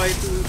fight.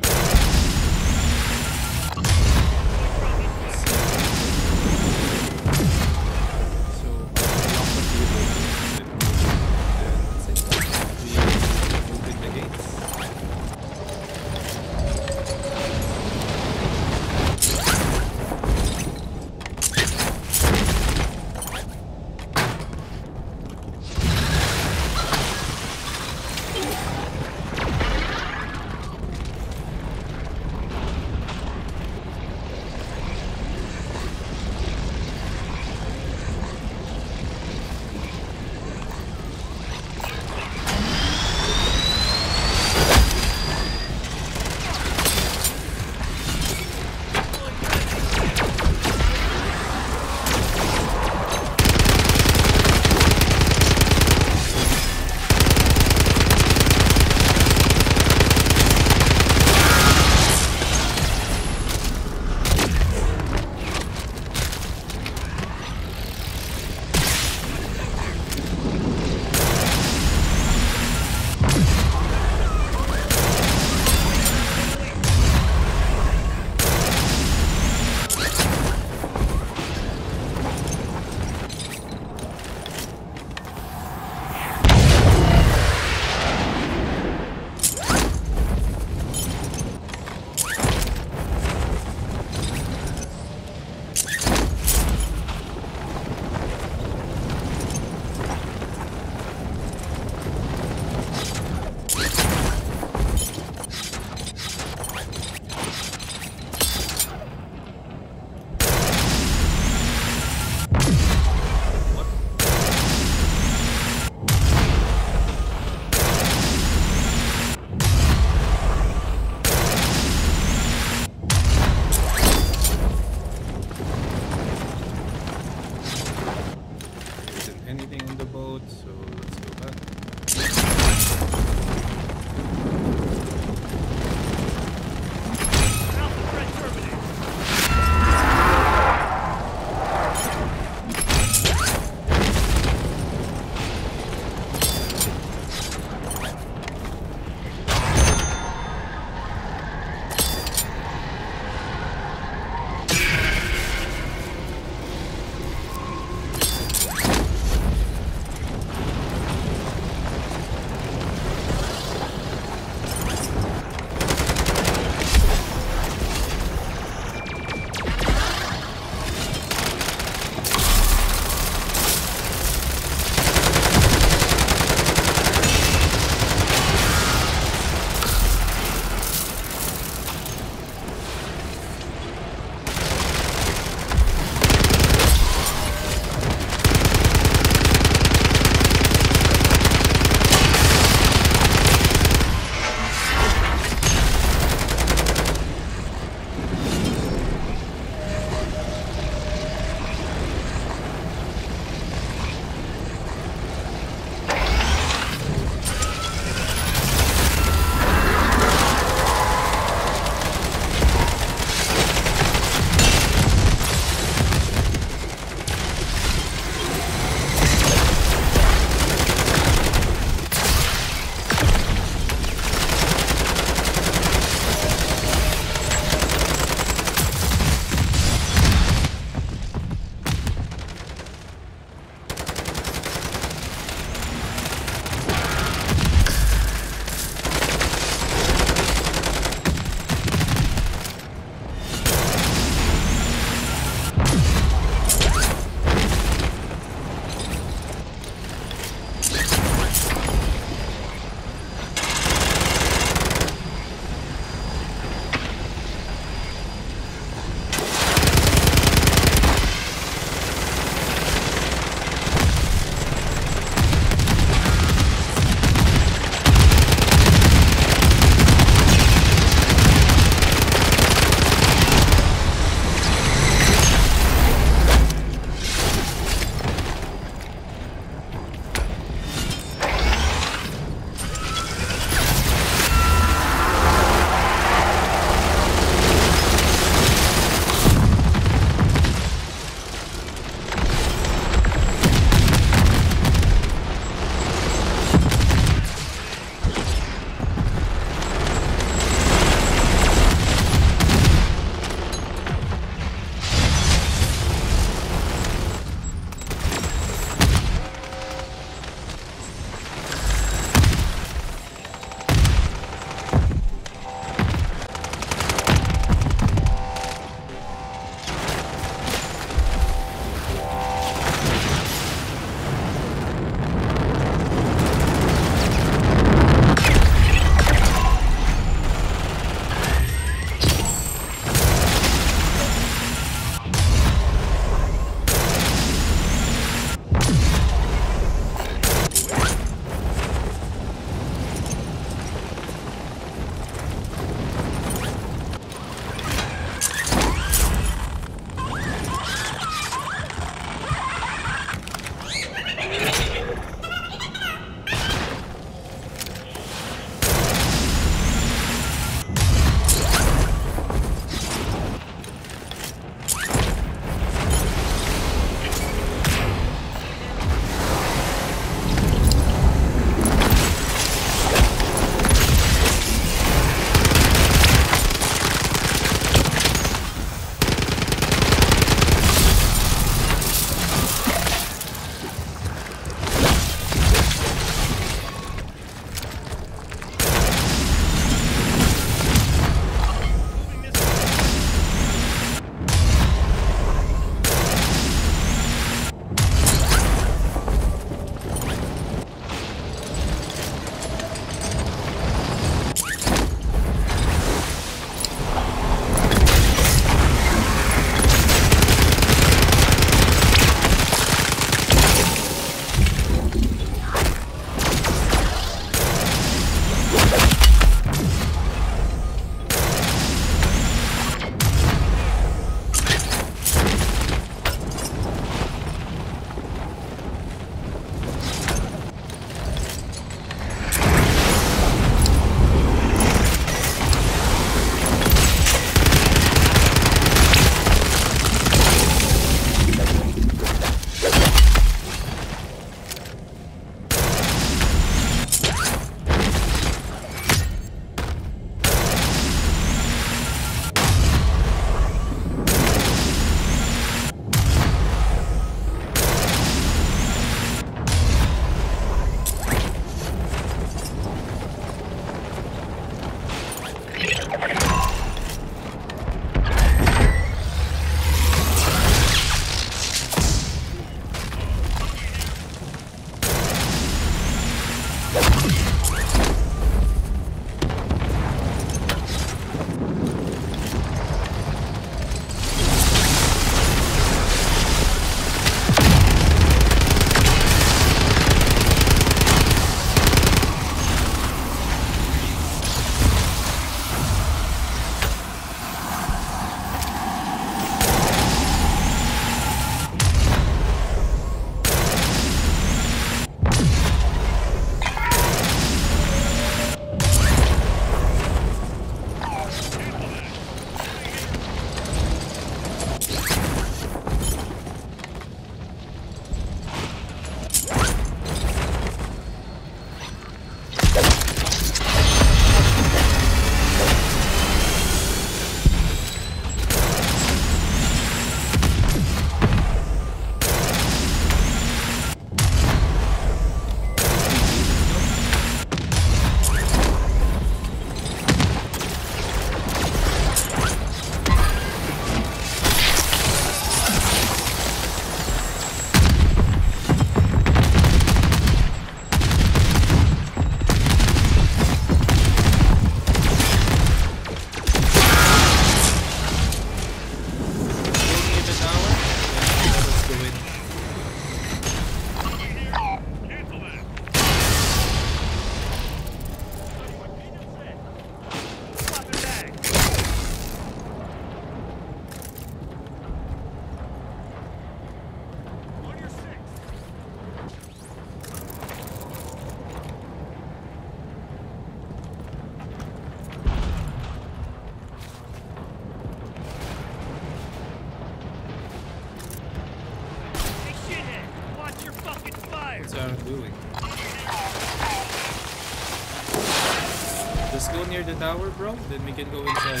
Tower, bro. Then we can go inside.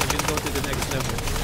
We can go to the next level.